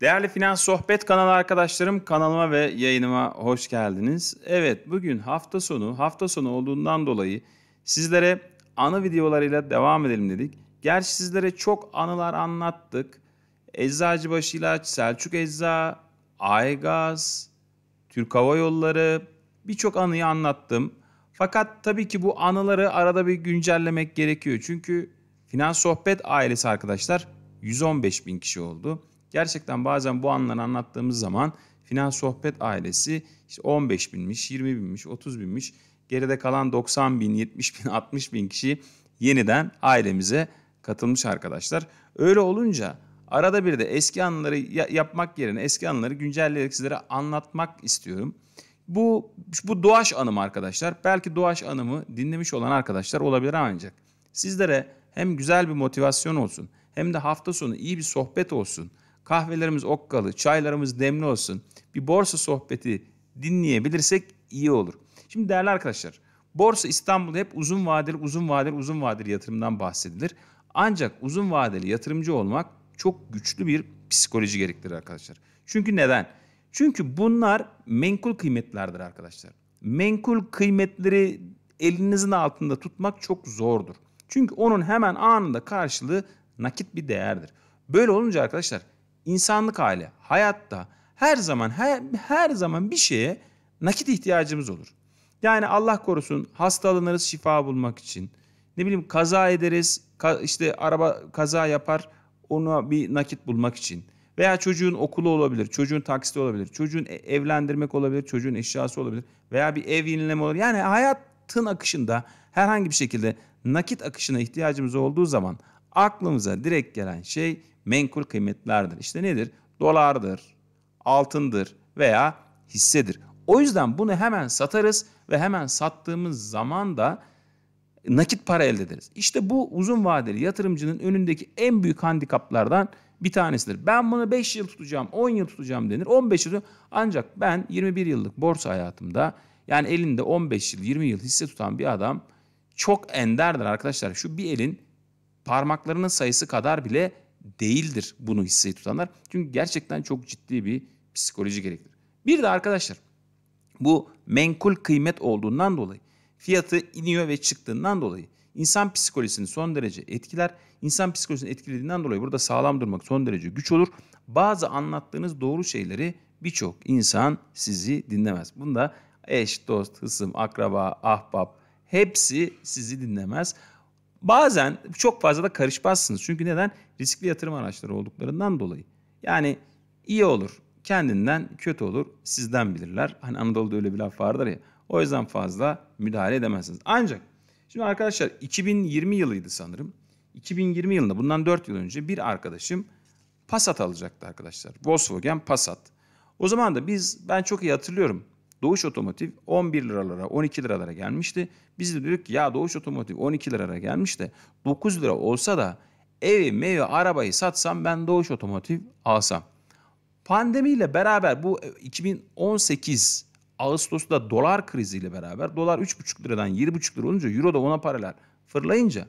Değerli Finans Sohbet kanalı arkadaşlarım kanalıma ve yayınıma hoş geldiniz. Evet bugün hafta sonu, hafta sonu olduğundan dolayı sizlere anı videolarıyla devam edelim dedik. Gerçi sizlere çok anılar anlattık. Eczacıbaşı İlaç, Selçuk Ecza, Aygaz, Türk Hava Yolları birçok anıyı anlattım. Fakat tabii ki bu anıları arada bir güncellemek gerekiyor. Çünkü Finans Sohbet ailesi arkadaşlar 115 bin kişi oldu. Gerçekten bazen bu anları anlattığımız zaman Finans Sohbet ailesi işte 15 binmiş, 20 binmiş, 30 binmiş. Geride kalan 90 bin, 70 bin, 60 bin kişi yeniden ailemize katılmış arkadaşlar. Öyle olunca arada bir de eski anıları yapmak yerine eski anıları güncelleyerek sizlere anlatmak istiyorum. Bu bu Doğaç anım arkadaşlar. Belki Doğaç anımı dinlemiş olan arkadaşlar olabilir ancak sizlere hem güzel bir motivasyon olsun hem de hafta sonu iyi bir sohbet olsun. Kahvelerimiz okkalı, çaylarımız demli olsun. Bir borsa sohbeti dinleyebilirsek iyi olur. Şimdi değerli arkadaşlar, Borsa İstanbul'da hep uzun vadeli, uzun vadeli, uzun vadeli yatırımdan bahsedilir. Ancak uzun vadeli yatırımcı olmak çok güçlü bir psikoloji gerektirir arkadaşlar. Çünkü neden? Çünkü bunlar menkul kıymetlerdir arkadaşlar. Menkul kıymetleri elinizin altında tutmak çok zordur. Çünkü onun hemen anında karşılığı nakit bir değerdir. Böyle olunca arkadaşlar insanlık hali hayatta her zaman her, her zaman bir şeye nakit ihtiyacımız olur. Yani Allah korusun hastalanırız şifa bulmak için. Ne bileyim kaza ederiz işte araba kaza yapar ona bir nakit bulmak için. Veya çocuğun okulu olabilir, çocuğun taksiti olabilir, çocuğun e, evlendirmek olabilir, çocuğun eşyası olabilir. Veya bir ev yenileme olabilir. Yani hayatın akışında herhangi bir şekilde nakit akışına ihtiyacımız olduğu zaman aklımıza direkt gelen şey menkul kıymetlerdir. İşte nedir? Dolardır, altındır veya hissedir. O yüzden bunu hemen satarız ve hemen sattığımız zaman da nakit para elde ederiz. İşte bu uzun vadeli yatırımcının önündeki en büyük handikaplardan bir tanesidir. Ben bunu 5 yıl tutacağım, 10 yıl tutacağım denir. 15 yıl ancak ben 21 yıllık borsa hayatımda yani elinde 15 yıl, 20 yıl hisse tutan bir adam çok enderdir arkadaşlar. Şu bir elin parmaklarının sayısı kadar bile değildir bunu hisseyi tutanlar. Çünkü gerçekten çok ciddi bir psikoloji gerektirir. Bir de arkadaşlar bu menkul kıymet olduğundan dolayı fiyatı iniyor ve çıktığından dolayı insan psikolojisini son derece etkiler. İnsan psikolojisini etkilediğinden dolayı burada sağlam durmak son derece güç olur. Bazı anlattığınız doğru şeyleri birçok insan sizi dinlemez. Bunda eş, dost, hısım, akraba, ahbap hepsi sizi dinlemez. Bazen çok fazla da karışmazsınız. Çünkü neden? Riskli yatırım araçları olduklarından dolayı. Yani iyi olur, kendinden kötü olur, sizden bilirler. Hani Anadolu'da öyle bir laf vardır ya. O yüzden fazla müdahale edemezsiniz. Ancak şimdi arkadaşlar 2020 yılıydı sanırım. 2020 yılında bundan 4 yıl önce bir arkadaşım Passat alacaktı arkadaşlar. Volkswagen Passat. O zaman da biz ben çok iyi hatırlıyorum. Doğuş Otomotiv 11 liralara 12 liralara gelmişti. Biz de dedik ki ya Doğuş Otomotiv 12 liralara gelmiş de 9 lira olsa da evi mevi arabayı satsam ben Doğuş Otomotiv alsam. Pandemiyle beraber bu 2018 Ağustos'ta dolar kriziyle beraber dolar 3,5 liradan 7,5 lira olunca euro da ona paralel fırlayınca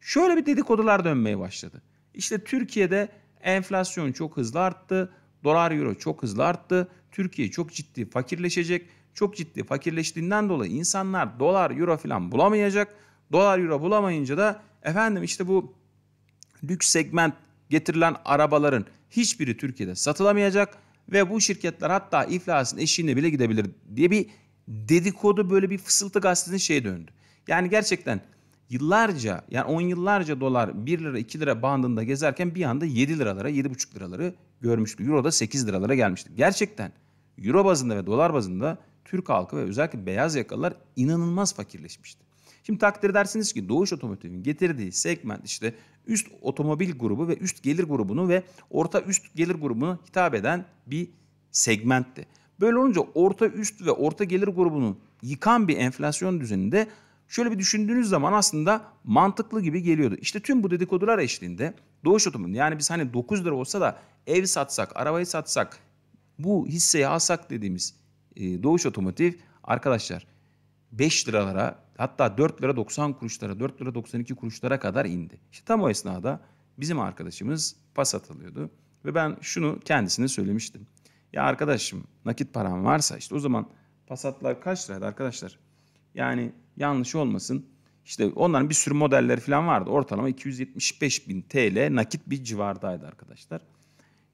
şöyle bir dedikodular dönmeye başladı. İşte Türkiye'de enflasyon çok hızlı arttı. Dolar euro çok hızlı arttı. Türkiye çok ciddi fakirleşecek. Çok ciddi fakirleştiğinden dolayı insanlar dolar euro falan bulamayacak. Dolar euro bulamayınca da efendim işte bu lüks segment getirilen arabaların hiçbiri Türkiye'de satılamayacak ve bu şirketler hatta iflasın eşiğine bile gidebilir diye bir dedikodu böyle bir fısıltı gazetesinin şeye döndü. Yani gerçekten yıllarca yani 10 yıllarca dolar 1 lira 2 lira bandında gezerken bir anda 7 liralara 7,5 liraları görmüştü. Euro da 8 liralara gelmişti. Gerçekten Euro bazında ve dolar bazında Türk halkı ve özellikle beyaz yakalılar inanılmaz fakirleşmişti. Şimdi takdir edersiniz ki Doğuş Otomotiv'in getirdiği segment işte üst otomobil grubu ve üst gelir grubunu ve orta üst gelir grubunu hitap eden bir segmentti. Böyle olunca orta üst ve orta gelir grubunu yıkan bir enflasyon düzeninde şöyle bir düşündüğünüz zaman aslında mantıklı gibi geliyordu. İşte tüm bu dedikodular eşliğinde Doğuş Otomobil yani biz hani 9 lira olsa da ev satsak, arabayı satsak, bu hisseyi alsak dediğimiz e, Doğuş Otomotiv arkadaşlar 5 liralara hatta 4 lira 90 kuruşlara 4 lira 92 kuruşlara kadar indi. İşte tam o esnada bizim arkadaşımız pas atılıyordu Ve ben şunu kendisine söylemiştim. Ya arkadaşım nakit param varsa işte o zaman Passat'lar kaç liraydı arkadaşlar? Yani yanlış olmasın. İşte onların bir sürü modelleri falan vardı. Ortalama 275 bin TL nakit bir civardaydı arkadaşlar.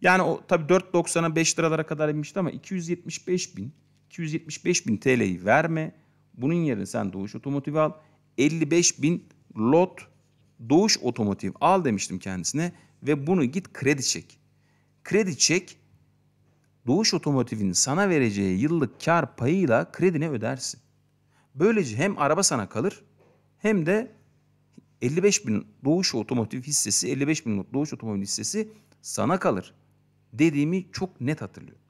Yani o tabii 4.90'a 5 liralara kadar inmişti ama 275 bin 275 bin TL'yi verme. Bunun yerine sen Doğuş Otomotiv al. 55 bin lot Doğuş Otomotiv al demiştim kendisine. Ve bunu git kredi çek. Kredi çek. Doğuş Otomotiv'in sana vereceği yıllık kar payıyla kredine ödersin. Böylece hem araba sana kalır hem de 55 bin Doğuş Otomotiv hissesi, 55 bin Doğuş Otomotiv hissesi sana kalır dediğimi çok net hatırlıyorum.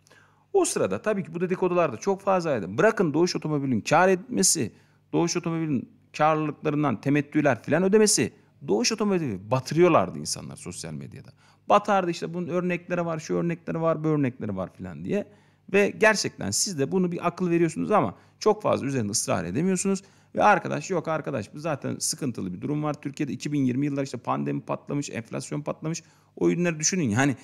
O sırada tabii ki bu dedikodular da çok fazlaydı. Bırakın Doğuş Otomobil'in kar etmesi, Doğuş Otomobil'in karlılıklarından temettüler filan ödemesi. Doğuş Otomobil'i batırıyorlardı insanlar sosyal medyada. Batardı işte bunun örnekleri var, şu örnekleri var, bu örnekleri var filan diye. Ve gerçekten siz de bunu bir akıl veriyorsunuz ama çok fazla üzerinde ısrar edemiyorsunuz. Ve arkadaş yok arkadaş bu zaten sıkıntılı bir durum var. Türkiye'de 2020 yıllar işte pandemi patlamış, enflasyon patlamış. O ürünleri düşünün yani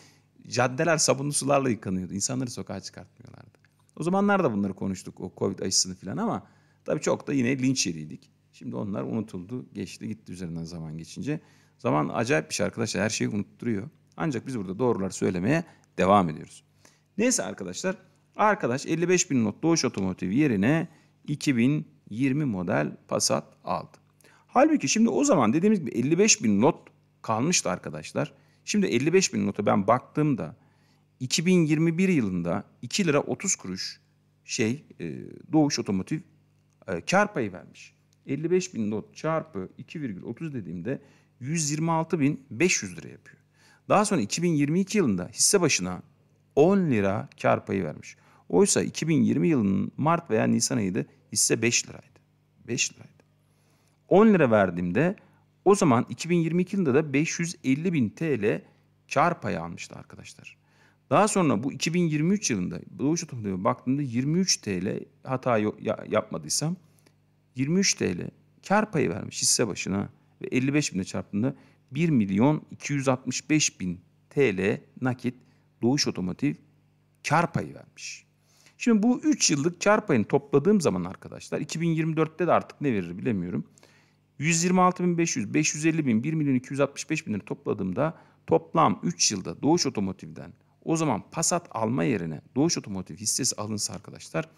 caddeler sabunlu sularla yıkanıyordu. İnsanları sokağa çıkartmıyorlardı. O zamanlar da bunları konuştuk o Covid aşısını falan ama tabii çok da yine linç yeriydik. Şimdi onlar unutuldu, geçti, gitti üzerinden zaman geçince. Zaman acayip bir şey arkadaşlar, her şeyi unutturuyor. Ancak biz burada doğrular söylemeye devam ediyoruz. Neyse arkadaşlar, arkadaş 55 bin not Doğuş Otomotiv yerine 2020 model Passat aldı. Halbuki şimdi o zaman dediğimiz gibi 55 bin not kalmıştı arkadaşlar. Şimdi 55 bin nota ben baktığımda 2021 yılında 2 lira 30 kuruş şey e, Doğuş Otomotiv e, kar payı vermiş. 55 bin not çarpı 2,30 dediğimde 126 bin 500 lira yapıyor. Daha sonra 2022 yılında hisse başına 10 lira kar payı vermiş. Oysa 2020 yılının Mart veya Nisan ayıydı hisse 5 liraydı. 5 liraydı. 10 lira verdiğimde o zaman 2022 yılında da 550 bin TL kar payı almıştı arkadaşlar. Daha sonra bu 2023 yılında Doğuş Otomotiv'e baktığımda 23 TL hata yapmadıysam 23 TL kar payı vermiş hisse başına ve 55 binde çarptığında 1 milyon 265 bin TL nakit Doğuş Otomotiv kar payı vermiş. Şimdi bu 3 yıllık kar payını topladığım zaman arkadaşlar 2024'te de artık ne verir bilemiyorum. 126.500, 550 bin, 1 milyon 265 bin lira topladığımda toplam 3 yılda Doğuş Otomotiv'den o zaman Passat alma yerine Doğuş Otomotiv hissesi alınsa arkadaşlar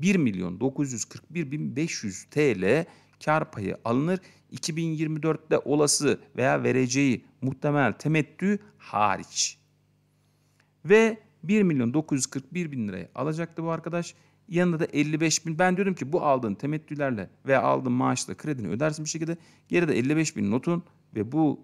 1 milyon 941 bin 500 TL kar payı alınır. 2024'te olası veya vereceği muhtemel temettü hariç. Ve 1 milyon 941 bin liraya alacaktı bu arkadaş. Yanında da 55 bin. Ben diyordum ki bu aldığın temettülerle veya aldığın maaşla kredini ödersin bir şekilde. Geride 55 bin notun ve bu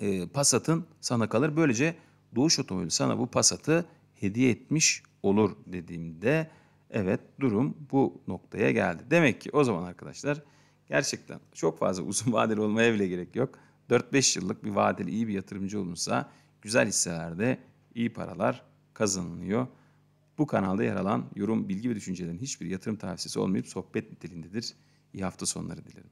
e, Passat'ın sana kalır. Böylece Doğuş Otomobil sana bu Passat'ı hediye etmiş olur dediğimde evet durum bu noktaya geldi. Demek ki o zaman arkadaşlar gerçekten çok fazla uzun vadeli olmaya bile gerek yok. 4-5 yıllık bir vadeli iyi bir yatırımcı olunsa güzel hisselerde iyi paralar kazanılıyor. Bu kanalda yer alan yorum, bilgi ve düşüncelerin hiçbir yatırım tavsiyesi olmayıp sohbet niteliğindedir. İyi hafta sonları dilerim.